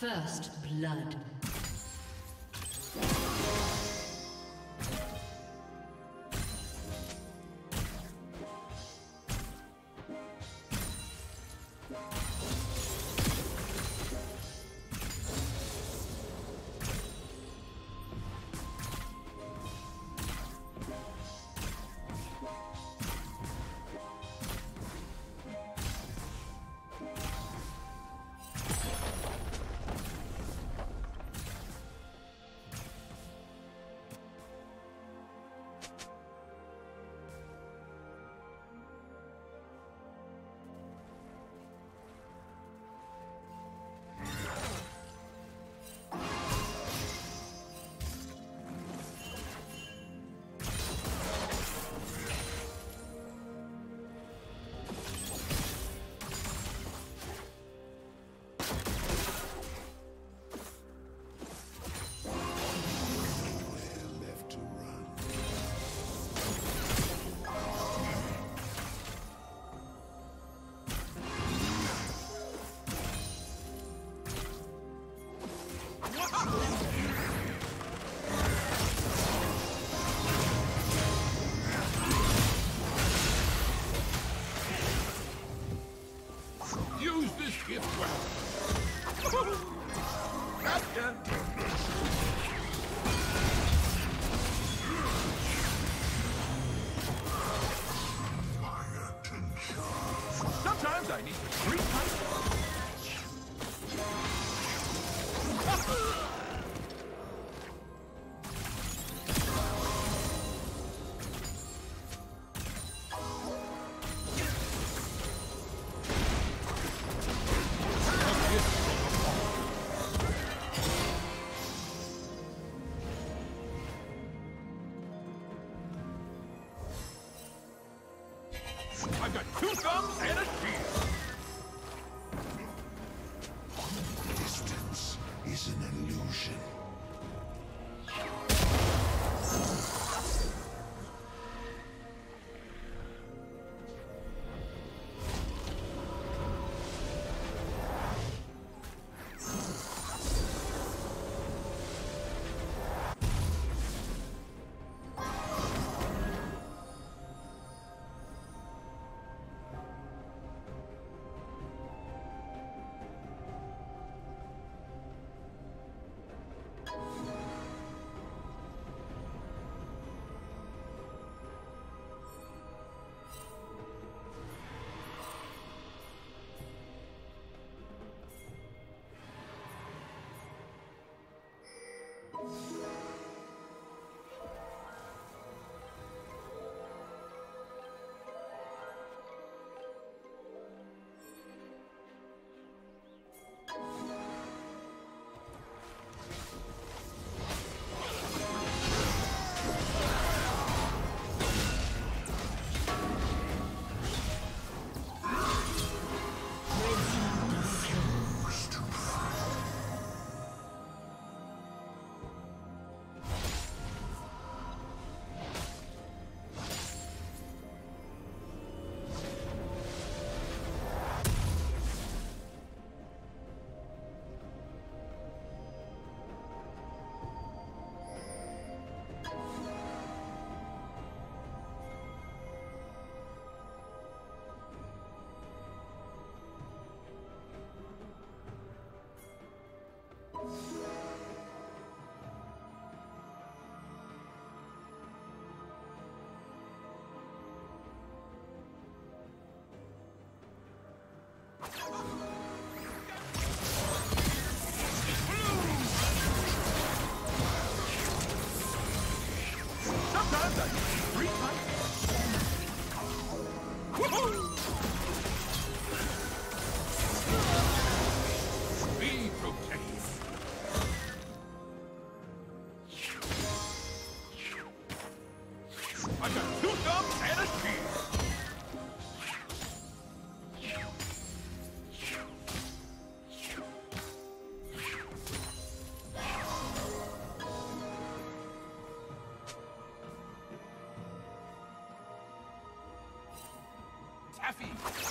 First blood. I've got two thumbs Taffy.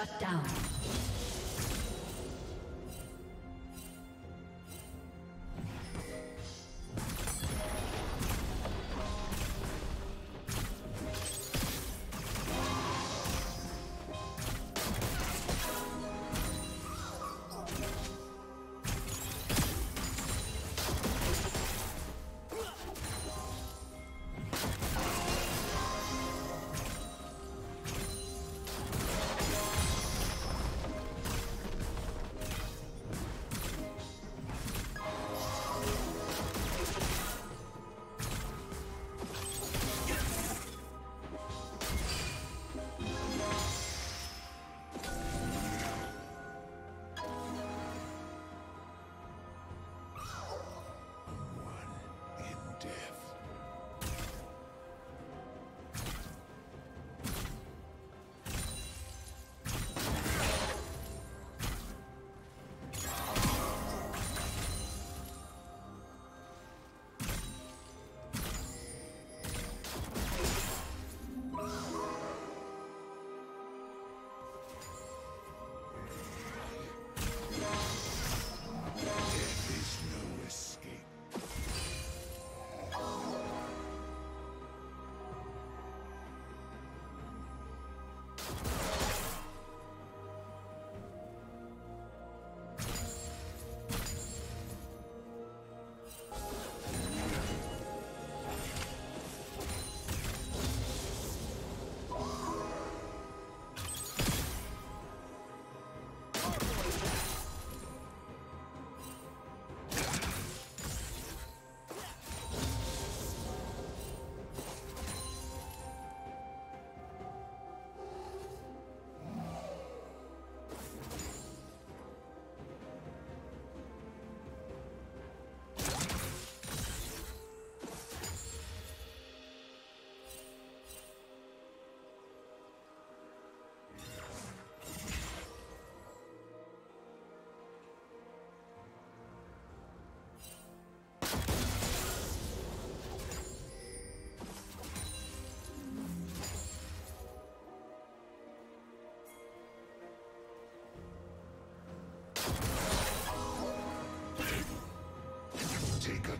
Shut down.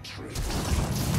Take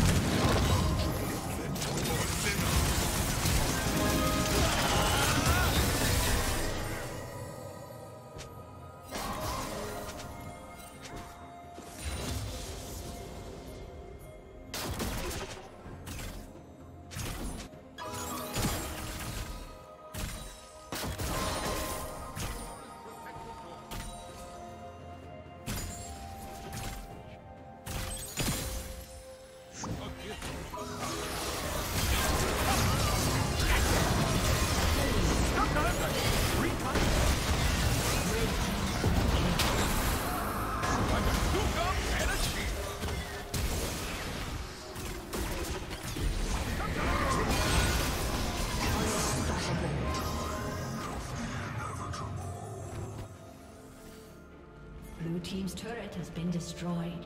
has been destroyed.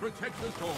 Protect us all.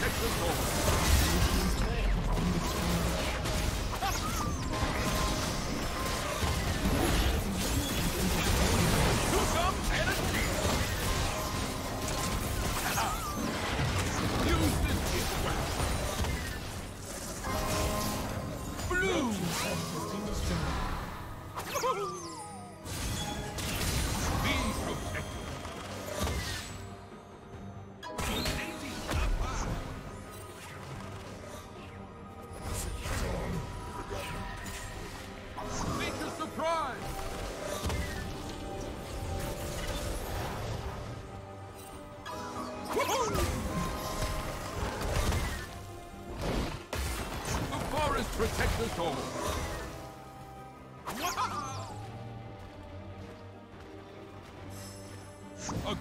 Texas Bowl.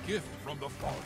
gift from the Father.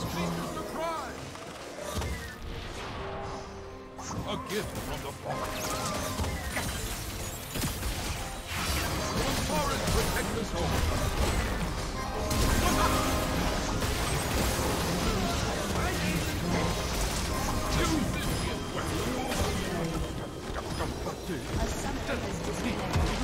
A gift from the A summoner has disconnected.